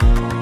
Bye.